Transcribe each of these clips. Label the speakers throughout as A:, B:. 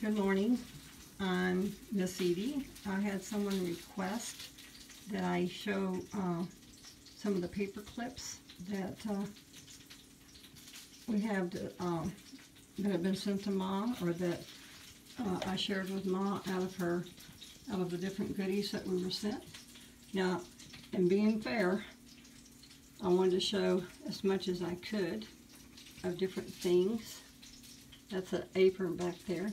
A: Good morning. I'm Miss Eadie. I had someone request that I show uh, some of the paper clips that uh, we have to, um, that have been sent to Mom or that uh, I shared with Ma out of her, out of the different goodies that we were sent. Now, in being fair, I wanted to show as much as I could of different things. That's an apron back there.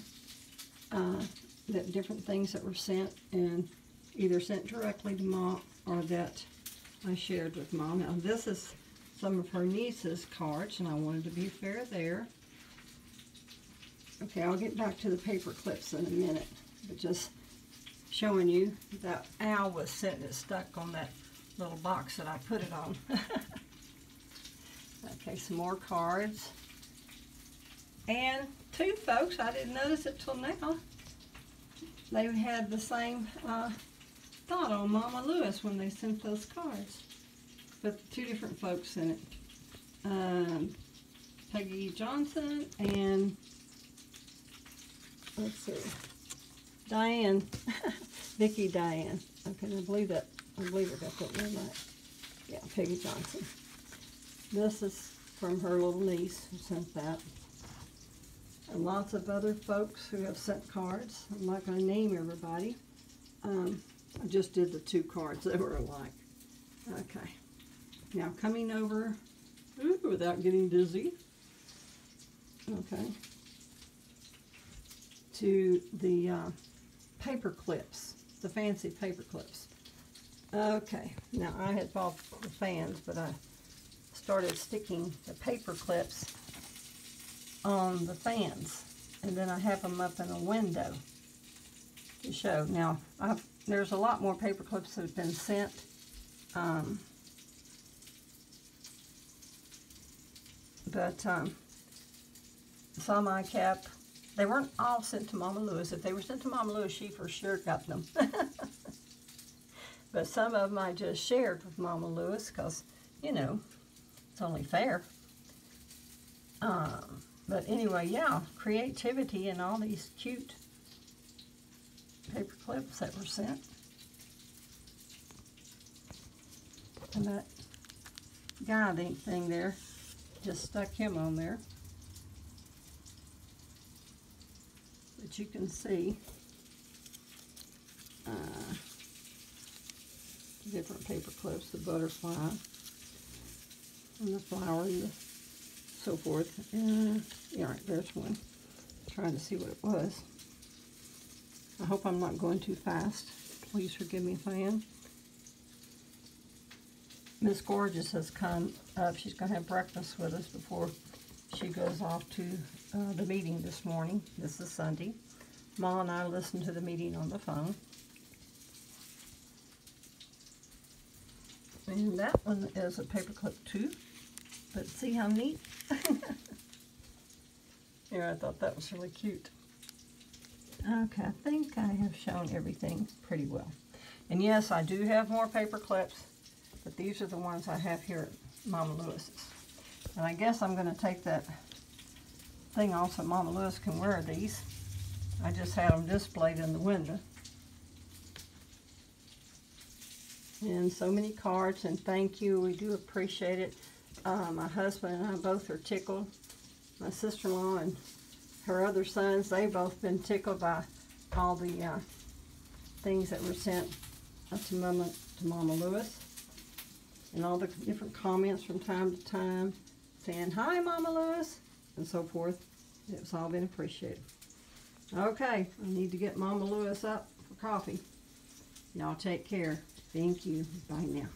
A: Uh, that different things that were sent and either sent directly to mom or that I shared with mom. Now this is some of her niece's cards and I wanted to be fair there. Okay, I'll get back to the paper clips in a minute, but just showing you that Al was sitting it stuck on that little box that I put it on. okay, some more cards. And two folks, I didn't notice it till now. They had the same uh, thought on Mama Lewis when they sent those cards. But two different folks in it. Um, Peggy Johnson and, let's see, Diane, Vicki Diane. Okay, I believe that, I believe I got that one right. Yeah, Peggy Johnson. This is from her little niece who sent that and lots of other folks who have sent cards. I'm not going to name everybody. Um, I just did the two cards that were alike. Okay. Now coming over, ooh, without getting dizzy. Okay. To the uh, paper clips, the fancy paper clips. Okay. Now I had bought the fans, but I started sticking the paper clips on the fans and then I have them up in a window to show. Now, I've, there's a lot more paper clips that have been sent. Um, but um, some I kept. They weren't all sent to Mama Lewis. If they were sent to Mama Lewis, she for sure got them. but some of them I just shared with Mama Lewis because, you know, it's only fair. Um, but anyway, yeah, creativity and all these cute paper clips that were sent. And that ink thing there, just stuck him on there. But you can see uh, different paper clips, the butterfly and the flower and the so forth. Uh, yeah, right, there's one. Trying to see what it was. I hope I'm not going too fast. Please forgive me if I am. Miss Gorgeous has come up. She's going to have breakfast with us before she goes off to uh, the meeting this morning. This is Sunday. Ma and I listened to the meeting on the phone. And that one is a paperclip too. But see how neat? Here, I thought that was really cute. Okay, I think I have shown everything pretty well. And yes, I do have more paper clips, but these are the ones I have here at Mama Lewis's. And I guess I'm going to take that thing off so Mama Lewis can wear these. I just had them displayed in the window. And so many cards, and thank you. We do appreciate it. Uh, my husband and I both are tickled. My sister-in-law and her other sons, they've both been tickled by all the uh, things that were sent to Mama, to Mama Lewis. And all the different comments from time to time saying, hi Mama Lewis, and so forth. It's all been appreciated. Okay, I need to get Mama Lewis up for coffee. Y'all take care. Thank you. Bye now.